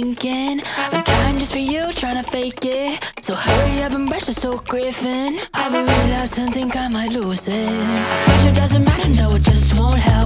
thinking. I'm trying just for you, trying to fake it. So hurry up and brush the soul griffin. I've been realizing, think I might lose it. Friendship doesn't matter, no, it just won't help.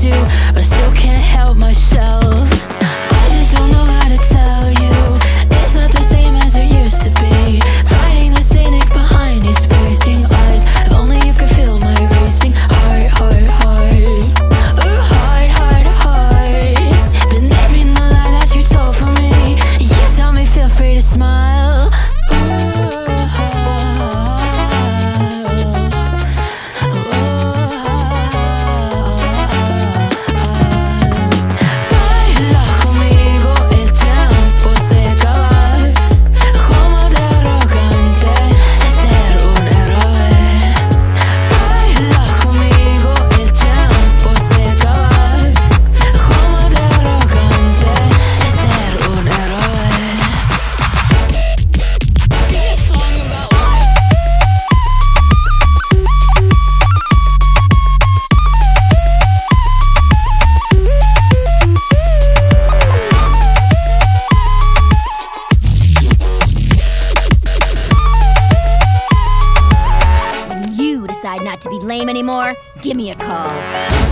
do, but I still can't help myself. decide not to be lame anymore, give me a call.